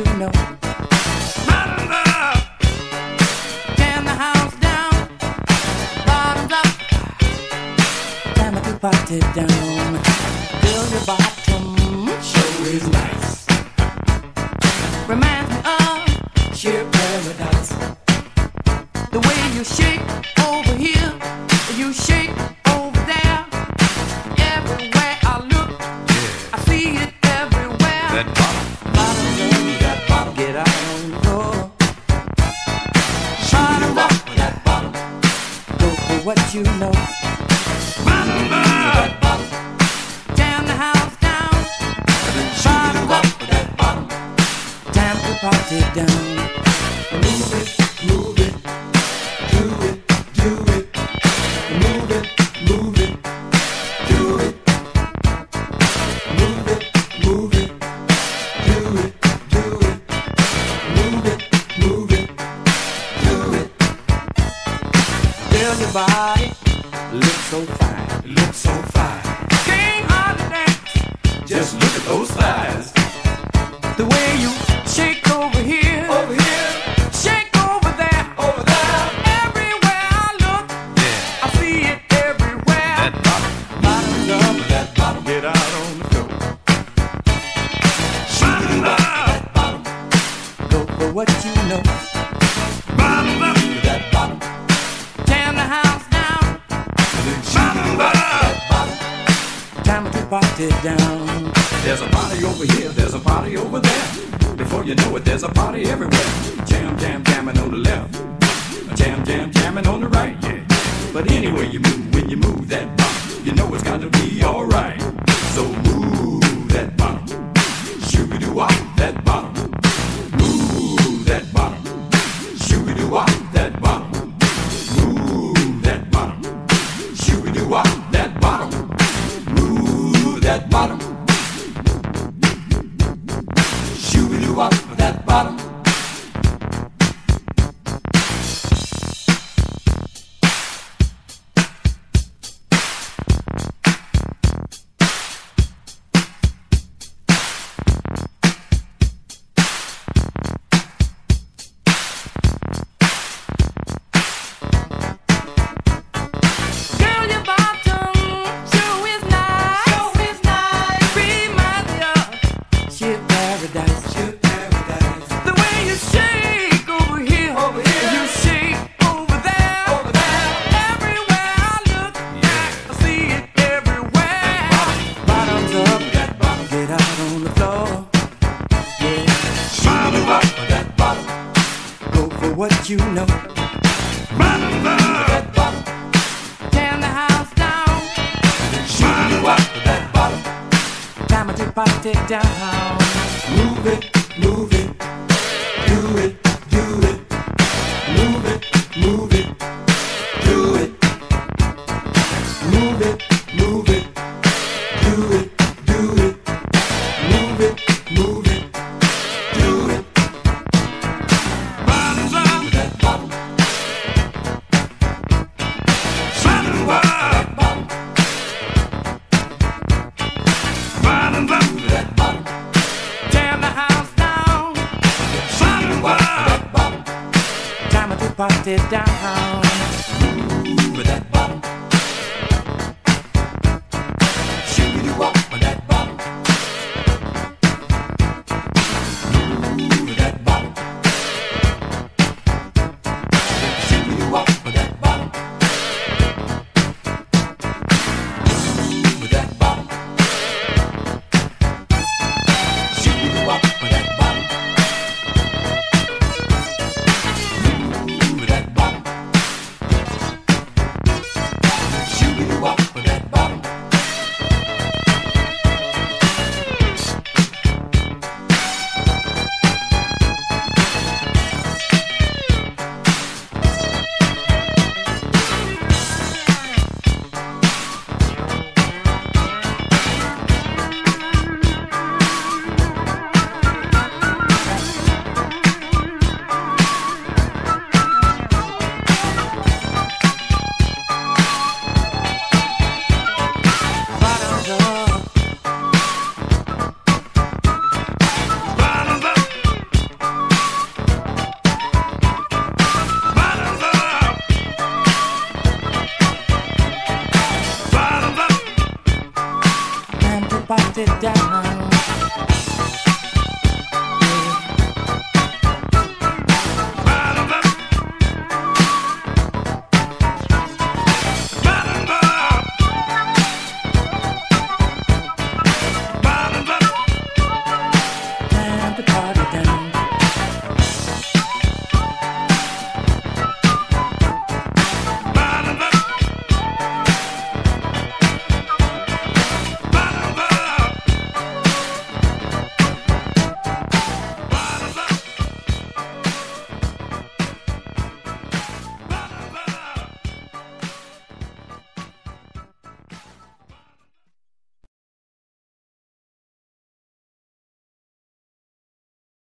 you know. Bottoms up, tear the house down. Bottoms up, time to party down. Feel your bottom, show is nice. Reminds me of sheer paradise. The way you shake over here, you shake so look so fine. Dance, just look at those thighs. The way you shake over here, over here, shake over there, over there. Everywhere I look. I see it everywhere. That bottom. Bottoms up, that bottom, get out on the floor. That bottom, go for what you know. Party down. There's a party over here, there's a party over there. Before you know it, there's a party everywhere. Jam, jam, jamming on the left. Jam, jam, jamming on the right, yeah. But anyway you move, when you move that bottom, you know it's got to be alright. So move that bottom. Shooby doo wop that bottom. That bottom. You know. Bottoms up, that bottom. Tear the house down. Up that bottom. Time to party down. Move it, move it, do it. Party down. Move that Bottoms